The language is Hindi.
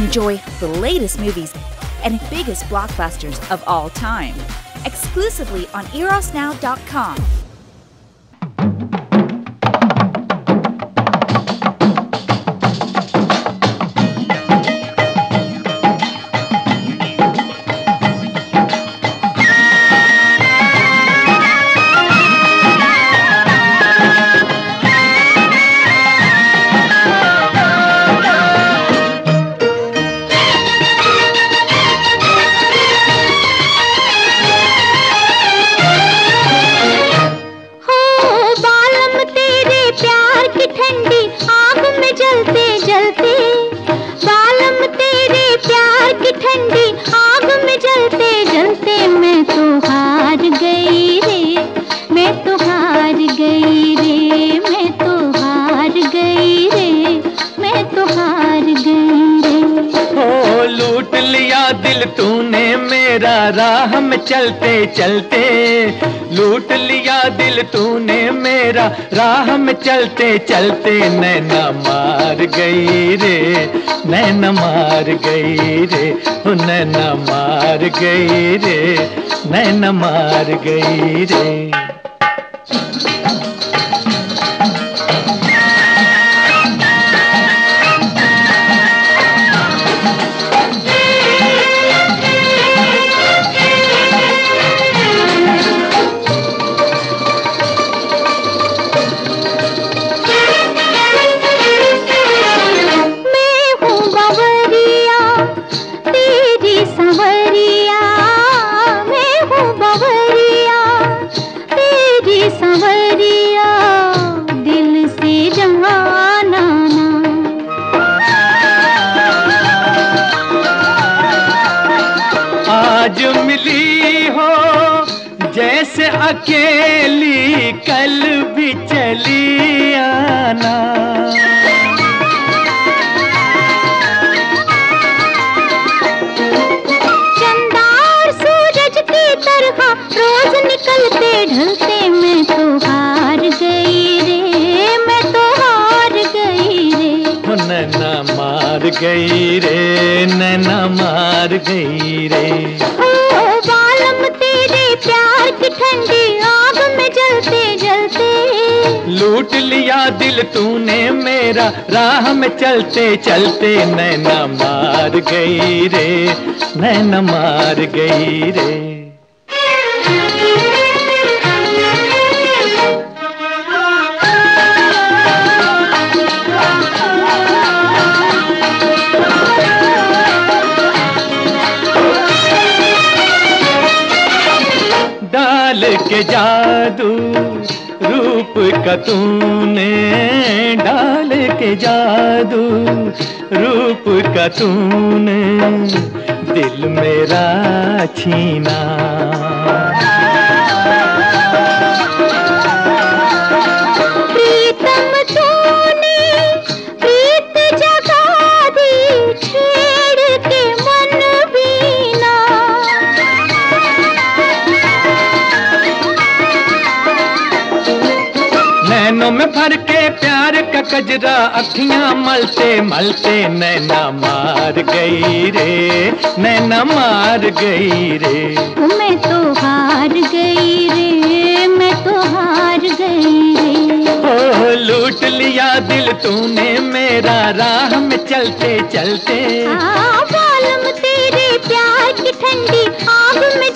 Enjoy the latest movies and biggest blockbusters of all time exclusively on erosnow.com. ठंडी आग में जलते दिल तूने मेरा राह में चलते चलते, लूट लिया दिल तूने मेरा राह में चलते चलते, नैना मार गई रे, नैना मार गई रे नैना मार गई रे, नैना मार गई रे। अकेली कल भी चली आना। चंदा सूरज की तरह रोज निकलते ढलते मैं तो हार गई रे मैं तो हार गई रे। नैना मार गई रे नैना मार गई रे। लिया दिल तूने मेरा। राह में चलते चलते नैना मार गई रे, नैना मार गई रे। डाल के जादू रूप का तूने डाल के जादू। रूप का तूने दिल मेरा छीना। भर के प्यार का कजरा अखियाँ मलते मलते नैना मार गई रे नैना मार गई रे। मैं तो हार गई रे मैं तो हार गई रे। ओ लूट लिया दिल तूने मेरा राह में चलते चलते। हाँ, आ, तेरे प्यार की ठंडी आग में